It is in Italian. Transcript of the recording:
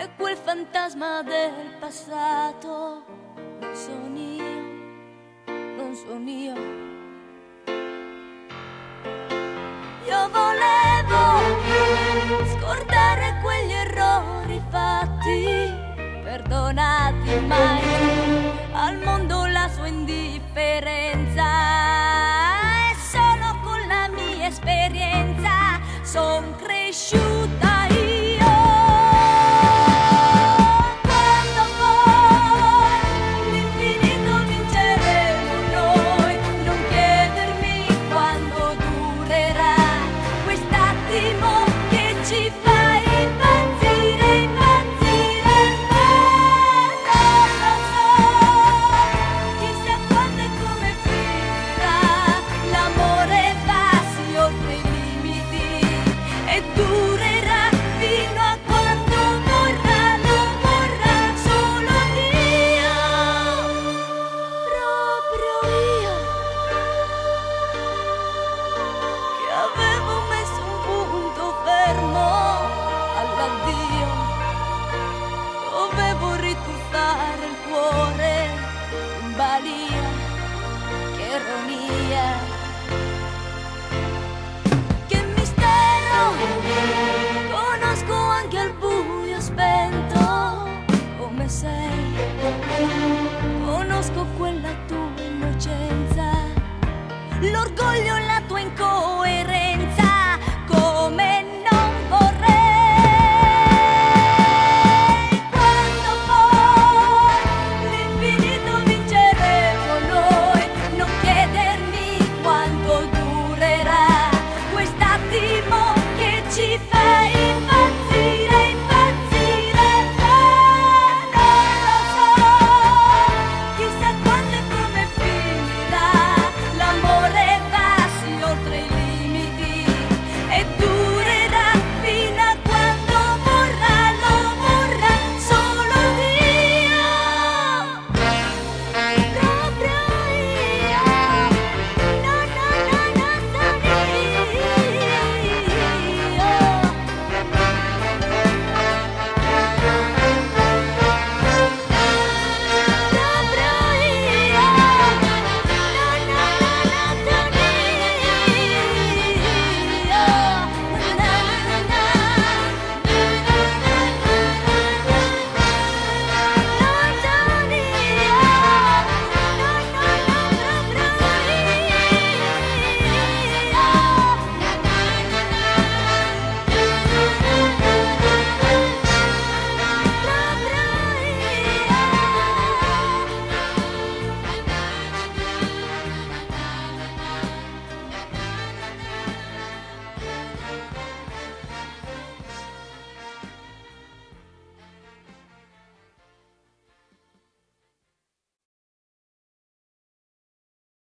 e quel fantasma del passato non sono io, non sono io. Io volevo scordare quegli errori fatti, perdonati mai al mondo la sua indifferenza. E solo con la mia esperienza sono cresciuta. Lord